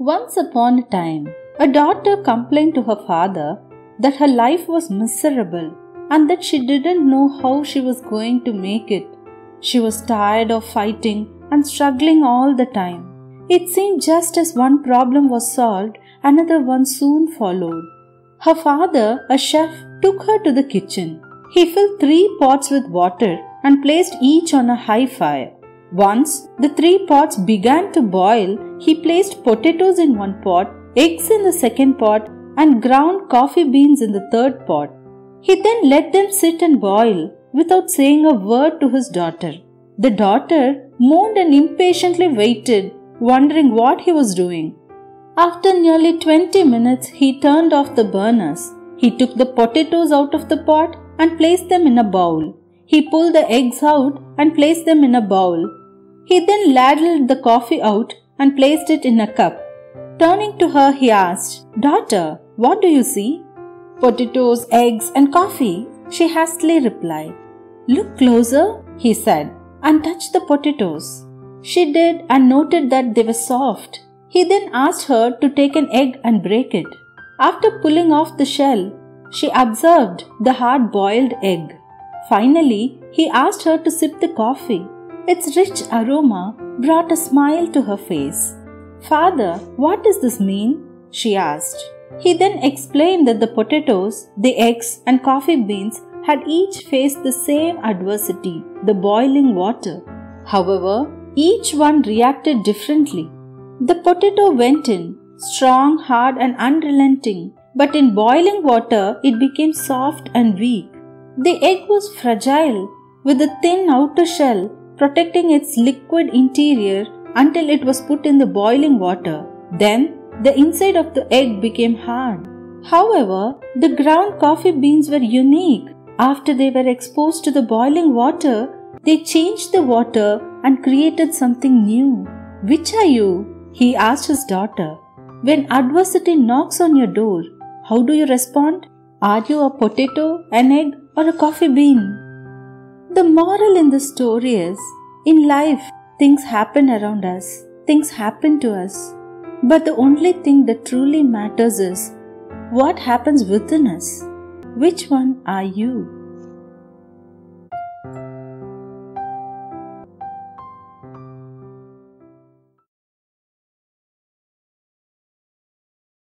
Once upon a time, a daughter complained to her father that her life was miserable and that she didn't know how she was going to make it. She was tired of fighting and struggling all the time. It seemed just as one problem was solved, another one soon followed. Her father, a chef, took her to the kitchen. He filled three pots with water and placed each on a high fire. Once the three pots began to boil, he placed potatoes in one pot, eggs in the second pot, and ground coffee beans in the third pot. He then let them sit and boil without saying a word to his daughter. The daughter moaned and impatiently waited, wondering what he was doing. After nearly 20 minutes, he turned off the burners. He took the potatoes out of the pot and placed them in a bowl. He pulled the eggs out and placed them in a bowl he then ladled the coffee out and placed it in a cup. Turning to her, he asked, Daughter, what do you see? Potatoes, eggs, and coffee, she hastily replied. Look closer, he said, and touch the potatoes. She did and noted that they were soft. He then asked her to take an egg and break it. After pulling off the shell, she observed the hard boiled egg. Finally, he asked her to sip the coffee. Its rich aroma brought a smile to her face. Father, what does this mean? she asked. He then explained that the potatoes, the eggs, and coffee beans had each faced the same adversity, the boiling water. However, each one reacted differently. The potato went in, strong, hard, and unrelenting, but in boiling water it became soft and weak. The egg was fragile, with a thin outer shell protecting its liquid interior until it was put in the boiling water. Then the inside of the egg became hard. However, the ground coffee beans were unique. After they were exposed to the boiling water, they changed the water and created something new. Which are you? He asked his daughter. When adversity knocks on your door, how do you respond? Are you a potato, an egg, or a coffee bean? The moral in the story is in life, things happen around us, things happen to us. But the only thing that truly matters is what happens within us. Which one are you?